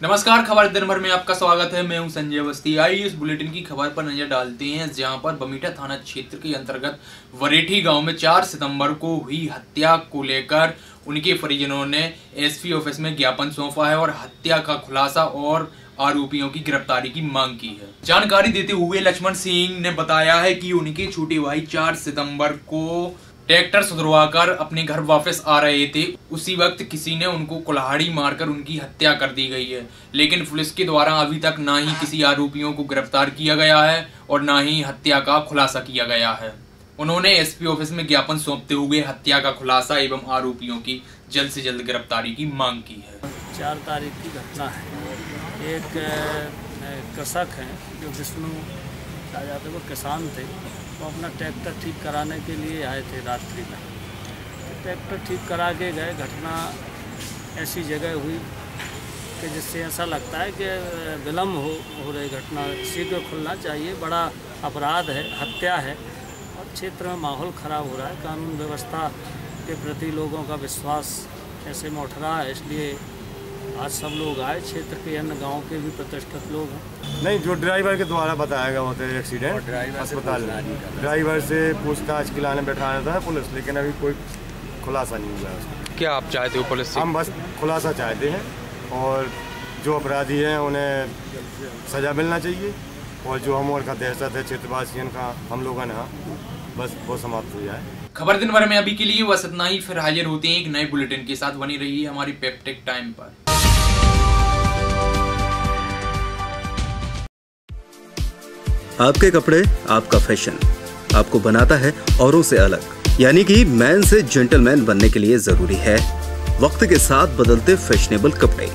नमस्कार, खबर दिन भर में आपका स्वागत है। मैं हूँ संजय अवस्थी। आइए इस बुलेटिन की खबर पर नज़र डालते हैं, जहाँ पर बमीठा थाना क्षेत्र के अंतर्गत वरेठी गाँव में 4 सितंबर को हुई हत्या को लेकर उनके परिजनों ने एसपी ऑफ़िस में ज्ञापन सौंपा है और हत्या का खुलासा और आरोपियों की गिरफ्तारी की मांग की है। जानकारी देते हुए लक्ष्मण सिंह ने बताया है कि उनके छोटे भाई चार सितंबर को ट्रैक्टर सुधरवाकर अपने घर वापस आ रहे थे। उसी वक्त किसी ने उनको कुल्हाड़ी मारकर उनकी हत्या कर दी गई है। लेकिन पुलिस के द्वारा अभी तक ना ही किसी आरोपियों को गिरफ़्तार किया गया है और ना ही हत्या का खुलासा किया गया है। उन्होंने एसपी ऑफ़िस में ज्ञापन सौंपते हुए हत्या का खुलासा एवं आरोपियों की जल्द से जल्द गिरफ्तारी की मांग की है। चार तारीख की घटना है। एक कृषक हैं जो विष्णु कहा जाते वो किसान थे, वो अपना ट्रैक्टर ठीक कराने के लिए आए थे रात्रि में। तो ट्रैक्टर ठीक करा के गए, घटना ऐसी जगह हुई कि जिससे ऐसा लगता है कि विलम्ब हो हो रही घटना। शीघ्र खुलना चाहिए, बड़ा अपराध है, हत्या है। और क्षेत्र में माहौल ख़राब हो रहा है, कानून व्यवस्था के प्रति लोगों का विश्वास ऐसे में उठ रहा है, इसलिए आज सब लोग आए क्षेत्र के अन्य गाँव के भी प्रतिष्ठित लोग हैं। नहीं जो ड्राइवर के द्वारा बताया गया होता है एक्सीडेंट अस्पताल में। ड्राइवर से पूछताछ के लाने बैठाया था पुलिस लेकिन अभी कोई खुलासा नहीं हुआ उसका। क्या आप चाहते हो पुलिस हम बस खुलासा चाहते हैं और जो अपराधी हैं उन्हें सज़ा मिलना चाहिए और जो हम और का दहशत है क्षेत्रवासियों का हम लोगों ने बस वो समाप्त हो जाए। खबर दिन भर में अभी के लिए बस इतना ही फिर हाजिर होते हैं एक नए बुलेटिन के साथ बनी रही है हमारी पेप्टिक टाइम पर। आपके कपड़े आपका फ़ैशन आपको बनाता है औरों से अलग। यानी कि मैन से जेंटलमैन बनने के लिए ज़रूरी है। वक्त के साथ बदलते फैशनेबल कपड़े।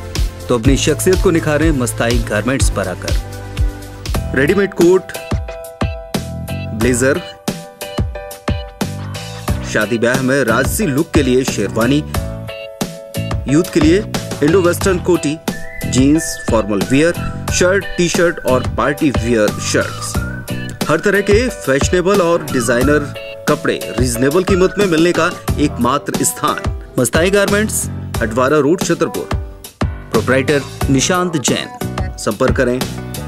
तो अपनी शख्सियत को निखारें मस्ताई गारमेंट्स पर आकर। रेडीमेड कोट, ब्लेजर, शादी ब्याह में राजसी लुक के लिए शेरवानी, यूथ के लिए इंडो वेस्टर्न कोटी, jeans, formal wear shirt T shirt और पार्टी वियर शर्ट्स। हर तरह के फैशनेबल और डिज़ाइनर कपड़े रीजनेबल कीमत में मिलने का एकमात्र स्थान Mastai garments Adwara road Chhatarpur. Proprietor Nishant Jain. संपर्क करें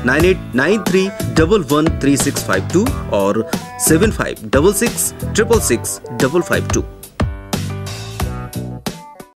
nine eight nine three double one three six five two और seven five double six triple six double five two.